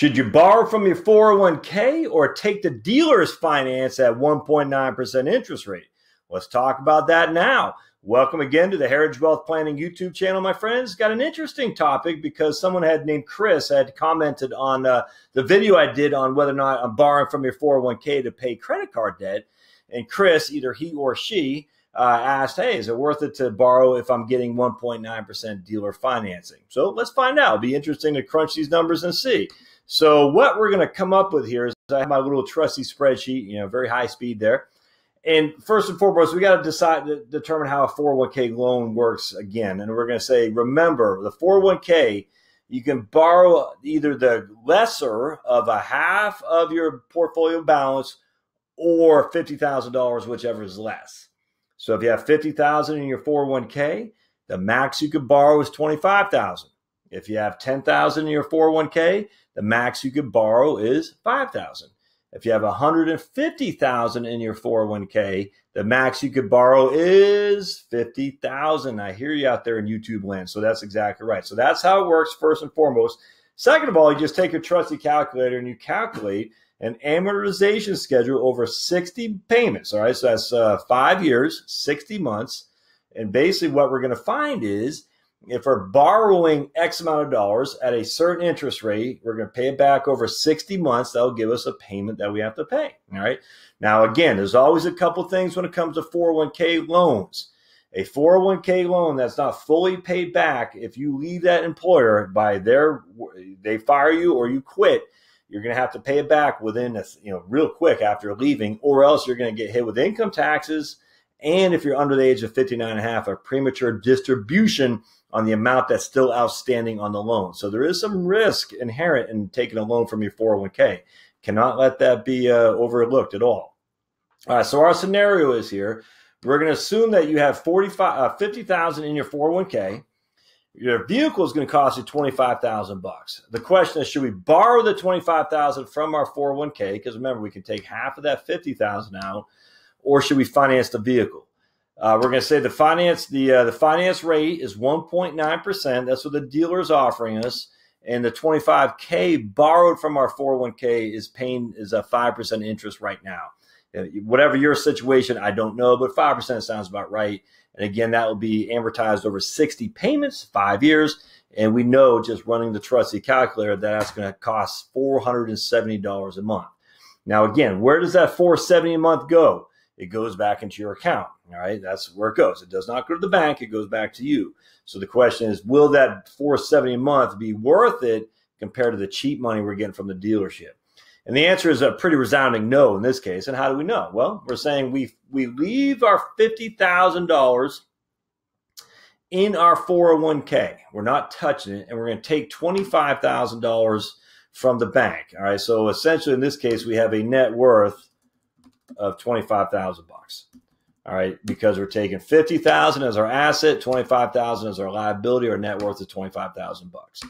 Should you borrow from your 401k or take the dealer's finance at 1.9% interest rate? Let's talk about that now. Welcome again to the Heritage Wealth Planning YouTube channel, my friends. Got an interesting topic because someone had named Chris had commented on uh, the video I did on whether or not I'm borrowing from your 401k to pay credit card debt. And Chris, either he or she, uh, asked, Hey, is it worth it to borrow if I'm getting 1.9% dealer financing? So let's find out. It'll be interesting to crunch these numbers and see. So what we're going to come up with here is I have my little trusty spreadsheet, you know, very high speed there. And first and foremost, we got to decide to determine how a 401k loan works again. And we're going to say, remember, the 401k, you can borrow either the lesser of a half of your portfolio balance or $50,000, whichever is less. So if you have 50,000 in your 401k, the max you could borrow is 25,000. If you have 10,000 in your 401k, the max you could borrow is 5,000. If you have 150,000 in your 401k, the max you could borrow is 50,000. I hear you out there in YouTube land. So that's exactly right. So that's how it works first and foremost. Second of all, you just take your trusty calculator and you calculate an amortization schedule over 60 payments. All right. So that's uh, five years, 60 months. And basically, what we're going to find is if we're borrowing X amount of dollars at a certain interest rate, we're going to pay it back over 60 months. That'll give us a payment that we have to pay. All right. Now, again, there's always a couple things when it comes to 401k loans. A 401k loan that's not fully paid back, if you leave that employer by their, they fire you or you quit, you're going to have to pay it back within, a, you know, real quick after leaving, or else you're going to get hit with income taxes. And if you're under the age of 59 and a half, a premature distribution on the amount that's still outstanding on the loan. So there is some risk inherent in taking a loan from your 401k. Cannot let that be uh, overlooked at all. All right, so our scenario is here. We're going to assume that you have 45, uh, 50,000 in your 401k. Your vehicle is going to cost you 25,000 bucks. The question is, should we borrow the 25,000 from our 401k? Because remember, we can take half of that 50,000 out, or should we finance the vehicle? Uh, we're going to say the finance the uh, the finance rate is 1.9 percent. That's what the dealer is offering us, and the 25k borrowed from our 401k is paying is a five percent interest right now. Whatever your situation, I don't know, but five percent sounds about right. And again, that will be amortized over 60 payments, five years. And we know just running the trusty calculator that that's going to cost $470 a month. Now, again, where does that 470 a month go? It goes back into your account. All right, that's where it goes. It does not go to the bank; it goes back to you. So the question is, will that 470 a month be worth it compared to the cheap money we're getting from the dealership? And the answer is a pretty resounding no in this case. And how do we know? Well, we're saying we we leave our fifty thousand dollars in our 401k. We're not touching it, and we're going to take twenty five thousand dollars from the bank. All right. So essentially, in this case, we have a net worth of twenty five thousand bucks. All right, because we're taking fifty thousand as our asset, twenty five thousand as our liability. Our net worth is twenty five thousand bucks.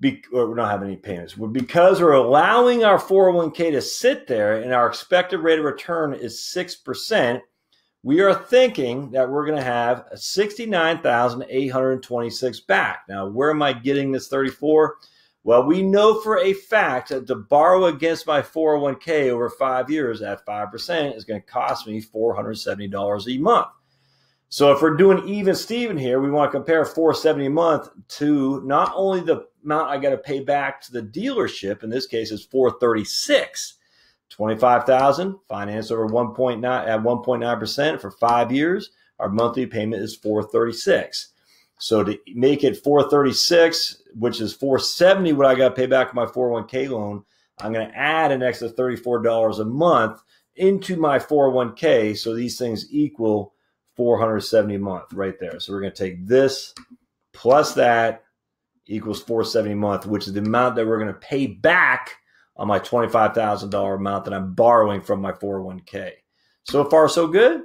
Be- we don't have any payments. Because we're allowing our 401k to sit there and our expected rate of return is 6%, we are thinking that we're going to have 69,826 back. Now, where am I getting this 34? Well, we know for a fact that to borrow against my 401k over five years at 5% is going to cost me $470 a month. So if we're doing even Steven here, we want to compare 470 a month to not only the amount I got to pay back to the dealership, in this case is 436, 25,000 finance over 1.9 at 1.9% for five years. Our monthly payment is 436. So to make it 436, which is 470, what I got to pay back my 401k loan, I'm going to add an extra $34 a month into my 401k. So these things equal 470 a month right there. So we're going to take this plus that equals 470 a month, which is the amount that we're going to pay back on my $25,000 amount that I'm borrowing from my 401k. So far, so good.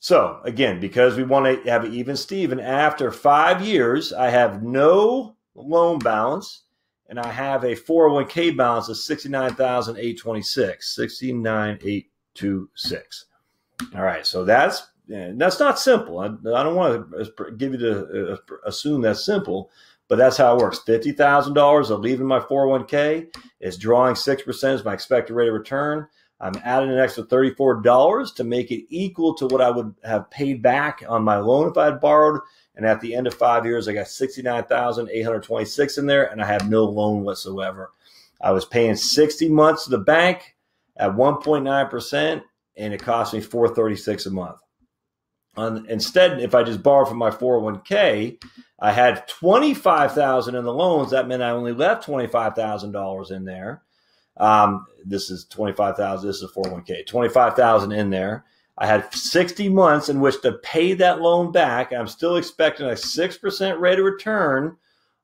So again, because we want to have an even Steven, after five years, I have no loan balance and I have a 401k balance of 69,826, 69,826. All right. So that's, that's not simple. I, I don't want to give you to uh, assume that's simple, but that's how it works. Fifty thousand dollars of leaving my 401k is drawing six percent as my expected rate of return. I'm adding an extra $34 to make it equal to what I would have paid back on my loan if I had borrowed. And at the end of five years, I got 69,826 in there and I have no loan whatsoever. I was paying 60 months to the bank at 1.9% and it cost me 436 a month. Um, instead, if I just borrowed from my 401k, I had 25,000 in the loans. That meant I only left $25,000 in there. Um, this is 25,000. This is 401k. 25,000 in there. I had 60 months in which to pay that loan back. I'm still expecting a 6% rate of return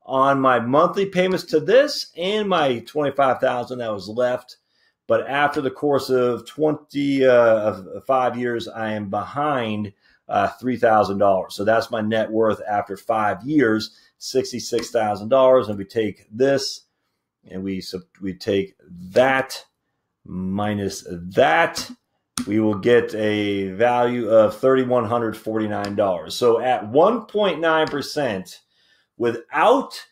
on my monthly payments to this and my 25,000 that was left. But after the course of 25 uh, years, I am behind uh, $3,000. So that's my net worth after five years, $66,000. And we take this and we we take that minus that, we will get a value of $3,149. So at 1.9%, without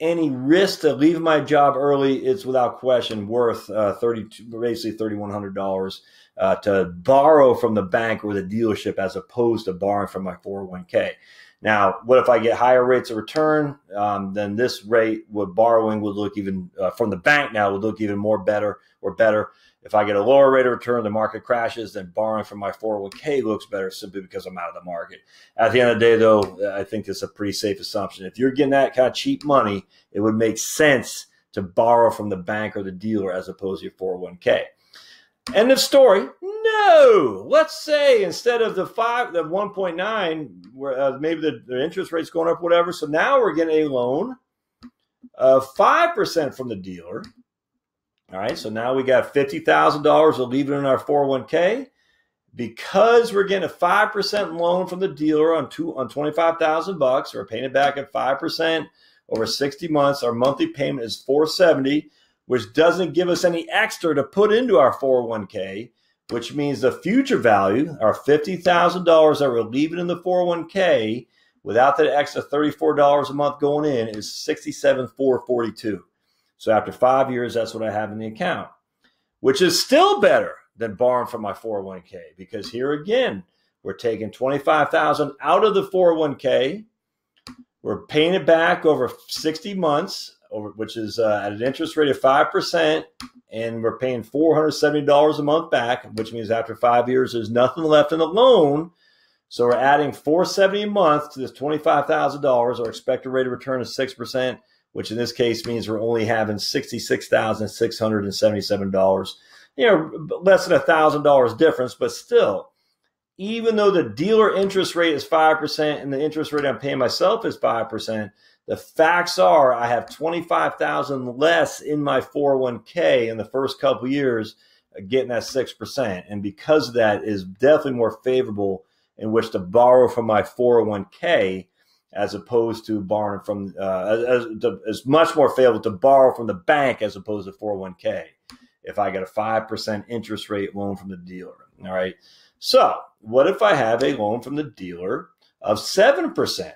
any risk to leave my job early, it's without question worth uh, 32, basically $3,100 uh, to borrow from the bank or the dealership as opposed to borrowing from my 401k. Now, what if I get higher rates of return? Um, then this rate with borrowing would look even uh, from the bank now would look even more better or better. If I get a lower rate of return, the market crashes, then borrowing from my 401k looks better simply because I'm out of the market. At the end of the day, though, I think it's a pretty safe assumption. If you're getting that kind of cheap money, it would make sense to borrow from the bank or the dealer as opposed to your 401k. End of story. No. Let's say instead of the five, the 1.9, where uh, maybe the, the interest rate's going up, whatever. So now we're getting a loan of 5% from the dealer. All right. So now we got $50,000 We'll leave it in our 401k. Because we're getting a 5% loan from the dealer on two on 25,000 bucks, we're paying it back at 5% over 60 months. Our monthly payment is 470 which doesn't give us any extra to put into our 401k, which means the future value, our $50,000 that we're leaving in the 401k without that extra $34 a month going in is 67,442. So after five years, that's what I have in the account, which is still better than borrowing from my 401k because here again, we're taking 25,000 out of the 401k. We're paying it back over 60 months over, which is uh, at an interest rate of 5%, and we're paying $470 a month back, which means after five years, there's nothing left in the loan. So we're adding 470 a month to this $25,000. Our expected rate of return is 6%, which in this case means we're only having $66,677. You know, less than a $1,000 difference, but still, even though the dealer interest rate is 5% and the interest rate I'm paying myself is 5%, the facts are I have 25,000 less in my 401k in the first couple years uh, getting that 6%. And because of that is definitely more favorable in which to borrow from my 401k as opposed to borrowing from uh, as, as much more favorable to borrow from the bank as opposed to 401k if I get a 5% interest rate loan from the dealer. All right. So, what if I have a loan from the dealer of 7%?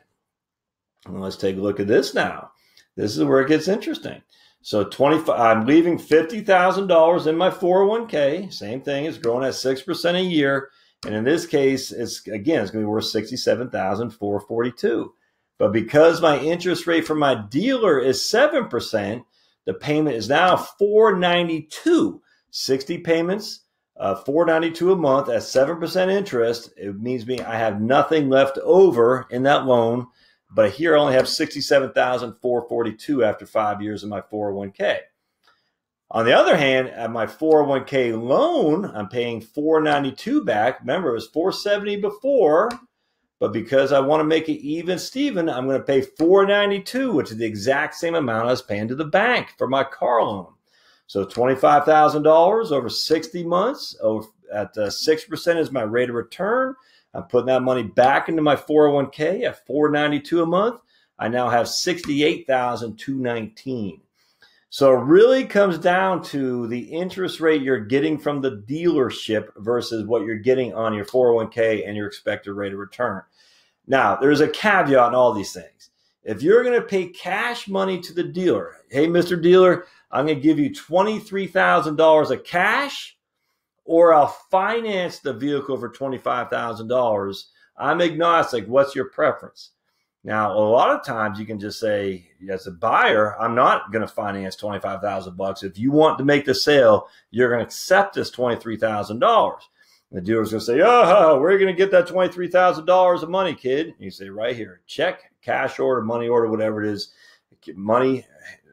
Well, let's take a look at this now. This is where it gets interesting. So 25 I'm leaving $50,000 in my 401k. Same thing, it's growing at 6% a year. And in this case, it's again, it's going to be worth 67,442. But because my interest rate for my dealer is 7%, the payment is now 492. 60 payments, uh, 492 a month at 7% interest. It means me I have nothing left over in that loan but here I only have 67,442 after five years of my 401k. On the other hand, at my 401k loan, I'm paying 492 back. Remember, it was 470 before, but because I want to make it even, Steven, I'm going to pay 492, which is the exact same amount I was paying to the bank for my car loan. So $25,000 over 60 months over at uh, 6% is my rate of return. I'm putting that money back into my 401k at 492 a month. I now have 68,219. So it really comes down to the interest rate you're getting from the dealership versus what you're getting on your 401k and your expected rate of return. Now, there's a caveat in all these things. If you're going to pay cash money to the dealer, hey, Mr. Dealer, I'm going to give you $23,000 of cash or I'll finance the vehicle for $25,000. I'm agnostic. What's your preference? Now, a lot of times you can just say, as a buyer, I'm not going to finance 25,000 bucks. If you want to make the sale, you're going to accept this $23,000. The dealer's going to say, oh, where are you going to get that $23,000 of money, kid? And you say, right here, check, cash order, money order, whatever it is. Money,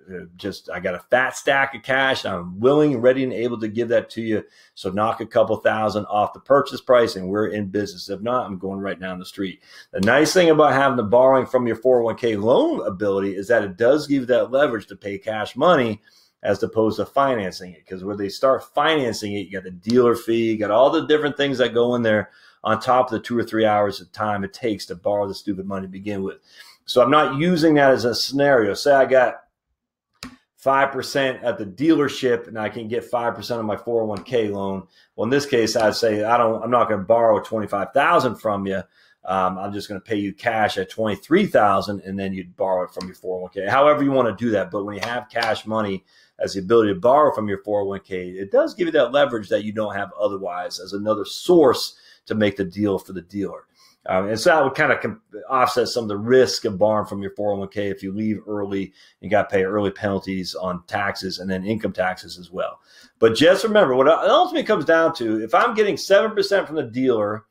Uh, just I got a fat stack of cash. I'm willing ready and able to give that to you. So knock a couple thousand off the purchase price, and we're in business. If not, I'm going right down the street. The nice thing about having the borrowing from your 401k loan ability is that it does give you that leverage to pay cash money as opposed to financing it. Because when they start financing it, you got the dealer fee, you got all the different things that go in there on top of the two or three hours of time it takes to borrow the stupid money to begin with. So I'm not using that as a scenario. Say I got 5% at the dealership and I can get 5% of my 401k loan. Well, in this case, I'd say I don't, I'm not going to borrow 25,000 from you. Um, I'm just going to pay you cash at 23,000 and then you'd borrow it from your 401k. However you want to do that. But when you have cash money as the ability to borrow from your 401k, it does give you that leverage that you don't have otherwise as another source to make the deal for the dealer. Um, and so that would kind of com- offset some of the risk of borrowing from your 401k if you leave early. and got to pay early penalties on taxes and then income taxes as well. But just remember what it ultimately comes down to if I'm getting 7% from the dealer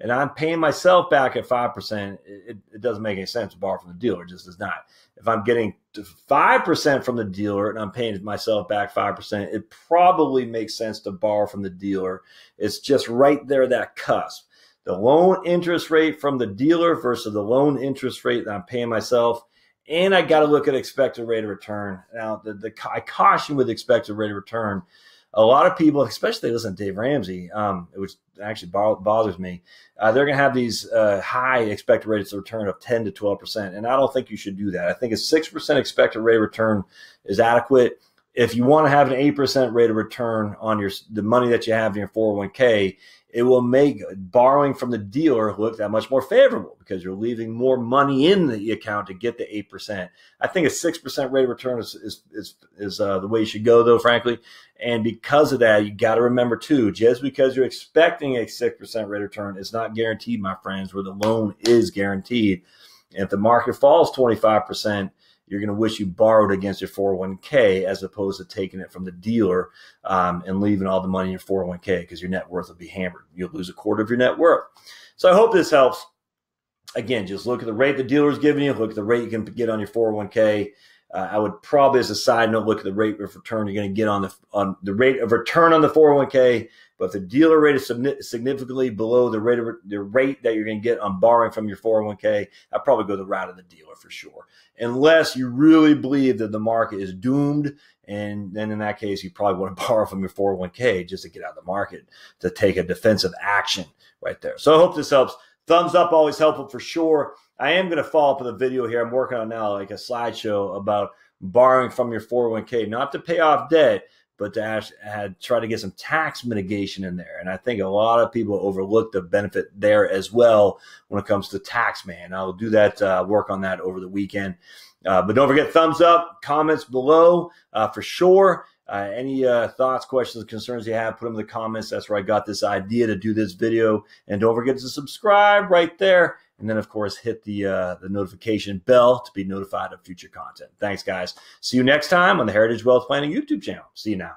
and I'm paying myself back at 5%, it, it doesn't make any sense to borrow from the dealer. It just does not. If I'm getting 5% from the dealer and I'm paying myself back 5%, it probably makes sense to borrow from the dealer. It's just right there, that cusp the loan interest rate from the dealer versus the loan interest rate that I'm paying myself. And I got to look at expected rate of return. Now, the, the I caution with expected rate of return. A lot of people, especially they listen to Dave Ramsey, um, which actually bothers me, uh, they're going to have these uh, high expected rates of return of 10 to 12 percent, and I don't think you should do that. I think a six percent expected rate of return is adequate. If you want to have an eight percent rate of return on your the money that you have in your 401k, it will make borrowing from the dealer look that much more favorable because you're leaving more money in the account to get the 8%. I think a 6% rate of return is, is, is, is uh, the way you should go, though, frankly. And because of that, you got to remember, too, just because you're expecting a 6% rate of return is not guaranteed, my friends, where the loan is guaranteed. If the market falls 25%, you're going to wish you borrowed against your 401k as opposed to taking it from the dealer um, and leaving all the money in your 401k because your net worth will be hammered. You'll lose a quarter of your net worth. So I hope this helps. Again, just look at the rate the dealer is giving you. Look at the rate you can get on your 401k. Uh, I would probably, as a side note, look at the rate of return you're going to get on the on the rate of return on the 401k. But if the dealer rate is significantly below the rate of the rate that you're going to get on borrowing from your 401k, I'd probably go the route of the dealer for sure. Unless you really believe that the market is doomed, and then in that case, you probably want to borrow from your 401k just to get out of the market to take a defensive action right there. So I hope this helps. Thumbs up, always helpful for sure. I am going to follow up with a video here. I'm working on now, like a slideshow about borrowing from your 401k, not to pay off debt, but to actually try to get some tax mitigation in there. And I think a lot of people overlook the benefit there as well when it comes to tax man. I'll do that, uh, work on that over the weekend. Uh, but don't forget thumbs up, comments below uh, for sure. Uh, any uh, thoughts, questions, concerns you have, put them in the comments. That's where I got this idea to do this video. And don't forget to subscribe right there. And then, of course, hit the uh, the notification bell to be notified of future content. Thanks, guys. See you next time on the Heritage Wealth Planning YouTube channel. See you now.